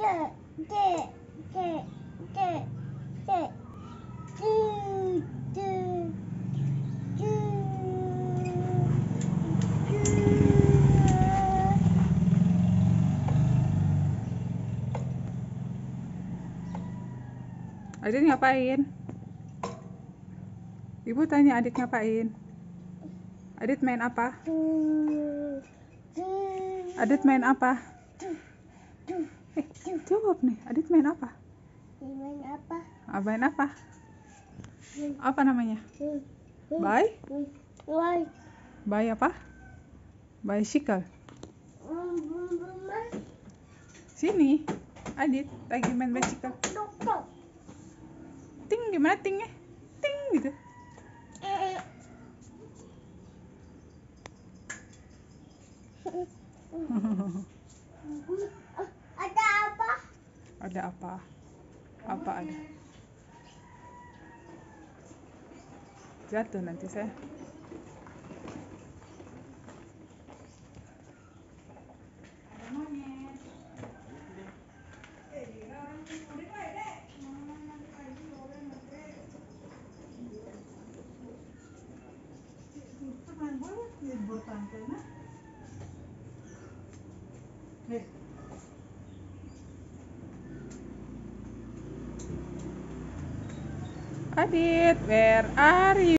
Adit ngapain? Ibu tanya Adit ngapain? Adit main apa? Adit main apa? Eh, jawab nih. Adit main apa? Main apa? Ah, main apa? Apa namanya? Bye? Why? Bye apa? Bicycle. Sini. Adit lagi main bicycle. Ting gimana tingnya? Ting gitu. Ada apa? apa? Ada? Jatuh nanti saya. Where are you?